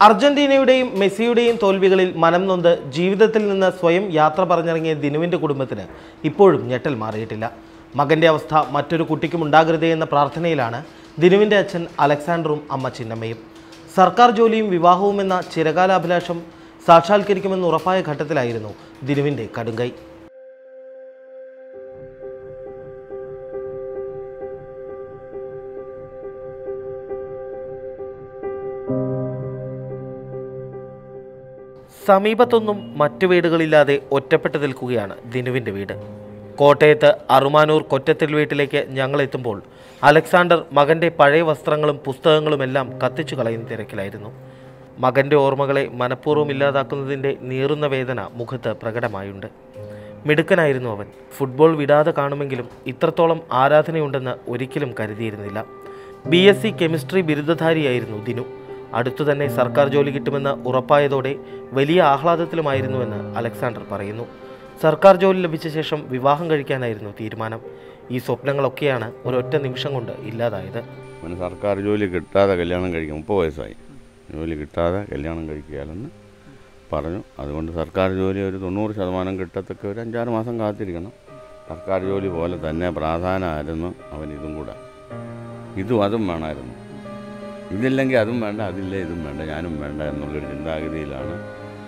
അർജന്റീനയുടെയും മെസ്സിയുടെയും തോൽവികളിൽ മനം നൊന്ത് ജീവിതത്തിൽ നിന്ന് സ്വയം യാത്ര പറഞ്ഞിറങ്ങിയ ദിനുവിന്റെ കുടുംബത്തിന് ഇപ്പോഴും ഞെട്ടൽ മാറിയിട്ടില്ല. മകന്റെ അവസ്ഥ മറ്റൊരു കുട്ടിക്കും ഉണ്ടാകരുതേ എന്ന പ്രാർത്ഥനയിലാണ് ദിനുവിന്റെ അച്ഛൻ അലക്സാണ്ടറും അമ്മ ചിന്നമ്മയും സർക്കാർ ജോലിയും വിവാഹവും എന്ന ചിരകാലാഭിലാഷം സാക്ഷാത്കരിക്കുമെന്ന് ഉറപ്പായ ഘട്ടത്തിലായിരുന്നു ദിനുവിന്റെ കടുങ്കൈ സമീപത്തൊന്നും മറ്റു വീടുകളില്ലാതെ ഒറ്റപ്പെട്ടു നിൽക്കുകയാണ് ദിനുവിന്റെ വീട്. കോട്ടയത്ത് അറുമാനൂർ കൊറ്റത്തിൽ വീട്ടിലേക്ക് ഞങ്ങൾ എത്തുമ്പോൾ അലക്സാണ്ടർ മകന്റെ പഴയ വസ്ത്രങ്ങളും പുസ്തകങ്ങളും എല്ലാം കത്തിച്ചു കളയുന്ന തിരക്കിലായിരുന്നു. മകന്റെ ഓർമ്മകളെ മനഃപൂർവം ഇല്ലാതാക്കുന്നതിന്റെ നീറുന്ന വേദന മുഖത്ത് പ്രകടമായുണ്ട്. മിടുക്കനായിരുന്നു അവൻ. ഫുട്ബോൾ വിടാതെ കാണുമെങ്കിലും ഇത്രത്തോളം ആരാധനയുണ്ടെന്ന് ഒരിക്കലും കരുതിയിരുന്നില്ല. ബി എസ് സി കെമിസ്ട്രി ബിരുദധാരിയായിരുന്നു ദിനു. അടുത്തു തന്നെ സർക്കാർ ജോലി കിട്ടുമെന്ന് ഉറപ്പായതോടെ വലിയ ആഹ്ലാദത്തിലുമായിരുന്നുവെന്ന് അലക്സാണ്ടർ പറയുന്നു. സർക്കാർ ജോലി ലഭിച്ച ശേഷം വിവാഹം കഴിക്കാനായിരുന്നു തീരുമാനം. ഈ സ്വപ്നങ്ങളൊക്കെയാണ് ഒരൊറ്റ നിമിഷം കൊണ്ട് ഇല്ലാതായത്. സർക്കാർ ജോലി കിട്ടാതെ കല്യാണം കഴിക്കും മുപ്പത് വയസ്സായി. ജോലി കിട്ടാതെ കല്യാണം കഴിക്കുകയാലെന്ന് പറഞ്ഞു. അതുകൊണ്ട് സർക്കാർ ജോലി ഒരു തൊണ്ണൂറ് ശതമാനം കിട്ടത്തക്ക ഒരു അഞ്ചാറ് മാസം കാത്തിരിക്കണം. സർക്കാർ ജോലി പോലെ തന്നെ പ്രാധാനമായിരുന്നു അവൻ ഇതും കൂടെ. ഇതും അതും വേണമായിരുന്നു. ഇതില്ലെങ്കിൽ അതും വേണ്ട അതില്ല ഇതും വേണ്ട ഞാനും വേണ്ട എന്നുള്ളൊരു ചിന്താഗതിയിലാണ്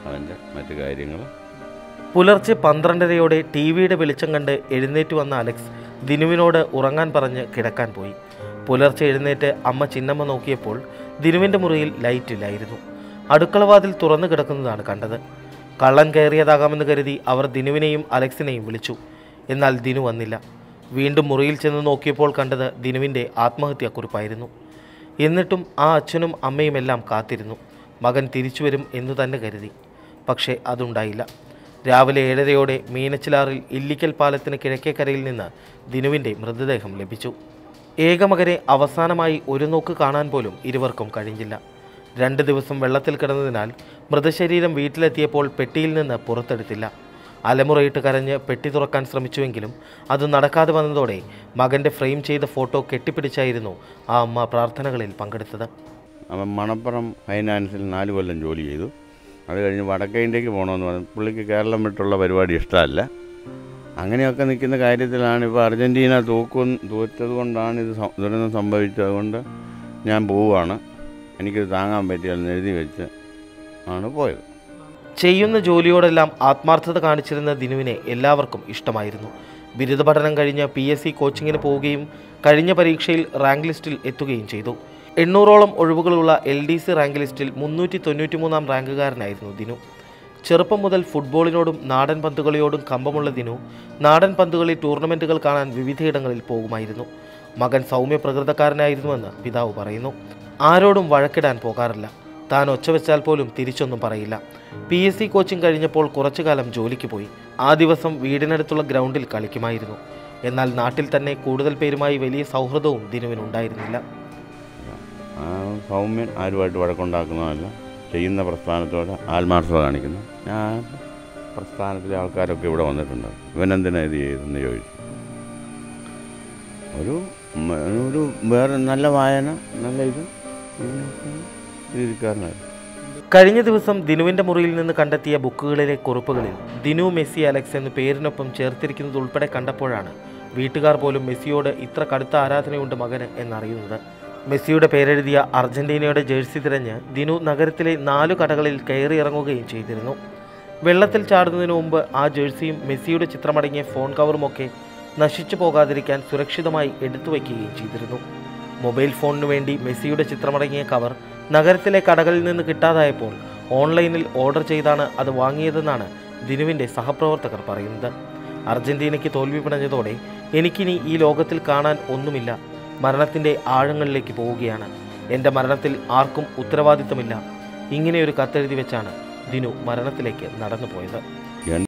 അവന്റെ മറ്റു കാര്യങ്ങൾ. പുലർച്ചെ പന്ത്രണ്ടരയോടെ ടി വിയുടെ വെളിച്ചം കണ്ട് എഴുന്നേറ്റ് വന്ന അലക്സ് ദിനുവിനോട് ഉറങ്ങാൻ പറഞ്ഞ് കിടക്കാൻ പോയി. പുലർച്ചെ എഴുന്നേറ്റ് അമ്മ ചിന്നമ്മ നോക്കിയപ്പോൾ ദിനുവിന്റെ മുറിയിൽ ലൈറ്റ് ഇല്ലായിരുന്നു അടുക്കളവാതിൽ തുറന്നു കിടക്കുന്നതാണ് കണ്ടത്. കള്ളൻ കയറിയതാകാമെന്ന് കരുതി അവർ ദിനുവിനെയും അലക്സിനെയും വിളിച്ചു. എന്നാൽ ദിനു വന്നില്ല. വീണ്ടും മുറിയിൽ ചെന്ന് നോക്കിയപ്പോൾ കണ്ടത് ദിനുവിന്റെ ആത്മഹത്യാക്കുറിപ്പായിരുന്നു. എന്നിട്ടും ആ അച്ഛനും അമ്മയുമെല്ലാം കാത്തിരുന്നു. മകൻ തിരിച്ചു വരും എന്ന് തന്നെ കരുതി. പക്ഷേ അതുണ്ടായില്ല. രാവിലെ ഏഴരയോടെ മീനച്ചിലാറിൽ ഇല്ലിക്കൽ പാലത്തിന് കിഴക്കേക്കരയിൽ നിന്ന് ദിനുവിന്റെ മൃതദേഹം ലഭിച്ചു. ഏകമകനെ അവസാനമായി ഒരു നോക്ക് കാണാൻ പോലും ഇരുവർക്കും കഴിഞ്ഞില്ല. രണ്ട് ദിവസം വെള്ളത്തിൽ കിടന്നതിനാൽ മൃതശരീരം വീട്ടിലെത്തിയപ്പോൾ പെട്ടിയിൽ നിന്ന് പുറത്തെടുത്തില്ല. അലമുറയിട്ട് കരഞ്ഞ് പെട്ടി തുറക്കാൻ ശ്രമിച്ചുവെങ്കിലും അത് നടക്കാതെ വന്നതോടെ മകന്റെ ഫ്രെയിം ചെയ്ത ഫോട്ടോ കെട്ടിപ്പിടിച്ചായിരുന്നു ആ അമ്മ പ്രാർത്ഥനകളിൽ പങ്കെടുത്തത്. അവൻ മണപ്പുറം ഫൈനാൻസിൽ നാല് കൊല്ലം ജോലി ചെയ്തു. അത് കഴിഞ്ഞ് വടക്കേ ഇന്ത്യയ്ക്ക് പോകണമെന്ന് പറഞ്ഞു. പുള്ളിക്ക് കേരളം വിട്ടുള്ള പരിപാടി ഇഷ്ടമല്ല. അങ്ങനെയൊക്കെ നിൽക്കുന്ന കാര്യത്തിലാണ് ഇപ്പോൾ അർജന്റീന തൂക്കും തൂറ്റത് കൊണ്ടാണ് ഇത് ദുരന്തം സംഭവിച്ചത് അതുകൊണ്ട് ഞാൻ പോവുകയാണ്. എനിക്കിത് താങ്ങാൻ പറ്റിയാൽ എഴുതി വെച്ച് ആണ് പോയത്. ചെയ്യുന്ന ജോലിയോടെല്ലാം ആത്മാർത്ഥത കാണിച്ചിരുന്ന ദിനുവിനെ എല്ലാവർക്കും ഇഷ്ടമായിരുന്നു. ബിരുദ പഠനം കഴിഞ്ഞ് പി എസ് സി കോച്ചിങ്ങിന് പോവുകയും കഴിഞ്ഞ പരീക്ഷയിൽ റാങ്ക് ലിസ്റ്റിൽ എത്തുകയും ചെയ്തു. എണ്ണൂറോളം ഒഴിവുകളുള്ള എൽ ഡി സി റാങ്ക് ലിസ്റ്റിൽ മുന്നൂറ്റി തൊണ്ണൂറ്റി മൂന്നാം റാങ്കുകാരനായിരുന്നു ദിനു. ചെറുപ്പം മുതൽ ഫുട്ബോളിനോടും നാടൻ പന്തുകളിയോടും കമ്പമുള്ള ദിനു നാടൻ പന്തുകളി ടൂർണമെന്റുകൾ കാണാൻ വിവിധയിടങ്ങളിൽ പോകുമായിരുന്നു. മകൻ സൗമ്യ പ്രകൃതക്കാരനായിരുന്നുവെന്ന് പിതാവ് പറയുന്നു. ആരോടും വഴക്കിടാൻ പോകാറില്ല. താൻ ഒച്ച വെച്ചാൽ പോലും തിരിച്ചൊന്നും പറയില്ല. പി എസ് സി കോച്ചിങ് കഴിഞ്ഞപ്പോൾ കുറച്ചു കാലം ജോലിക്ക് പോയി. ആ ദിവസം വീടിനടുത്തുള്ള ഗ്രൗണ്ടിൽ കളിക്കുമായിരുന്നു. എന്നാൽ നാട്ടിൽ തന്നെ കൂടുതൽ പേരുമായി വലിയ സൗഹൃദവും ദിനുവിനുണ്ടായിരുന്നില്ല. സൗമ്യൻ ആരുമായിട്ട് വഴക്കുണ്ടാക്കുന്നതല്ല ചെയ്യുന്ന പ്രസ്ഥാനത്തോടെ ആത്മാർത്ഥത കാണിക്കുന്നു. ഞാൻ പ്രസ്ഥാനത്തിലെ ആൾക്കാരൊക്കെ ഇവിടെ വന്നിട്ടുണ്ട്. ഇവനെന്തിനാ ഇത് ചെയ്തെന്ന് ചോദിച്ചു. ഒരു ഒരു വേറെ നല്ല വായന നല്ല ഇത്. രീതിക്കാരനായിരുന്നു കഴിഞ്ഞ ദിവസം ദിനുവിന്റെ മുറിയിൽ നിന്ന് കണ്ടെത്തിയ ബുക്കുകളിലെ കുറിപ്പുകളിൽ ദിനു മെസ്സി അലക്സ് എന്ന പേരിനൊപ്പം ചേർത്തിരിക്കുന്നത് ഉൾപ്പെടെ കണ്ടപ്പോഴാണ് വീട്ടുകാർ പോലും മെസ്സിയോട് ഇത്ര കടുത്ത ആരാധനയുണ്ട് മകന് എന്നറിയുന്നത്. മെസ്സിയുടെ പേരെഴുതിയ അർജന്റീനയുടെ ജേഴ്സി തിരഞ്ഞ് ദിനു നഗരത്തിലെ നാലു കടകളിൽ കയറി ഇറങ്ങുകയും ചെയ്തിരുന്നു. വെള്ളത്തിൽ ചാടുന്നതിന് മുമ്പ് ആ ജേഴ്സിയും മെസ്സിയുടെ ചിത്രമടങ്ങിയ ഫോൺ കവറുമൊക്കെ നശിച്ചു പോകാതിരിക്കാൻ സുരക്ഷിതമായി എടുത്തു വയ്ക്കുകയും ചെയ്തിരുന്നു. മൊബൈൽ ഫോണിനു വേണ്ടി മെസ്സിയുടെ ചിത്രമടങ്ങിയ കവർ നഗരത്തിലെ കടകളിൽ നിന്ന് കിട്ടാതായപ്പോൾ ഓൺലൈനിൽ ഓർഡർ ചെയ്താണ് അത് വാങ്ങിയതെന്നാണ് ദിനുവിന്റെ സഹപ്രവർത്തകർ പറയുന്നത്. അർജന്റീനയ്ക്ക് തോൽവി പിണഞ്ഞതോടെ എനിക്കിനി ഈ ലോകത്തിൽ കാണാൻ ഒന്നുമില്ല. മരണത്തിന്റെ ആഴങ്ങളിലേക്ക് പോവുകയാണ്. എന്റെ മരണത്തിൽ ആർക്കും ഉത്തരവാദിത്തമില്ല. ഇങ്ങനെയൊരു കത്തെഴുതി വെച്ചാണ് ദിനു മരണത്തിലേക്ക് നടന്നു പോയത്